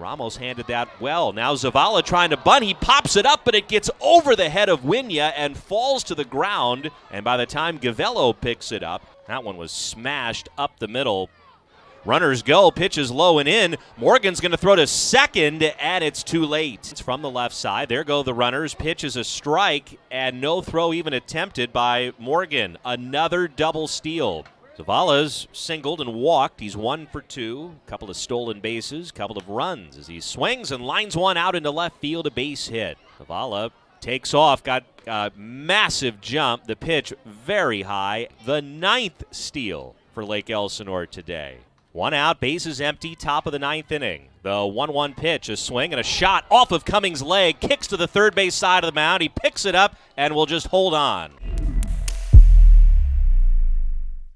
Ramos handed that well. Now Zavala trying to bunt. He pops it up, but it gets over the head of Winya and falls to the ground. And by the time Gavello picks it up, that one was smashed up the middle. Runners go, pitches low and in. Morgan's going to throw to second, and it's too late. It's from the left side. There go the runners. Pitch is a strike, and no throw even attempted by Morgan. Another double steal. Zavala's singled and walked. He's one for two. A Couple of stolen bases, couple of runs as he swings and lines one out into left field, a base hit. Zavala takes off, got a massive jump. The pitch very high. The ninth steal for Lake Elsinore today. One out, bases empty, top of the ninth inning. The 1 1 pitch, a swing and a shot off of Cummings' leg, kicks to the third base side of the mound. He picks it up and will just hold on.